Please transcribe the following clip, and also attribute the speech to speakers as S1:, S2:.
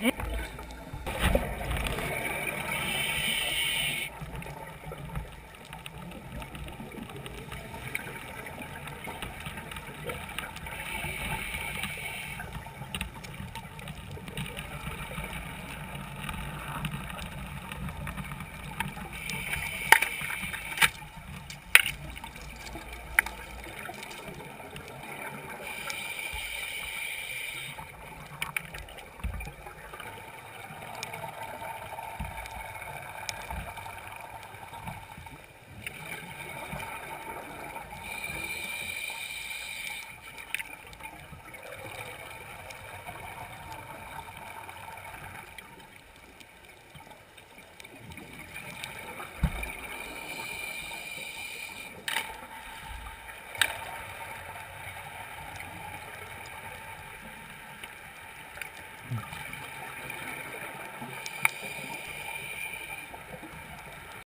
S1: है Mm-hmm.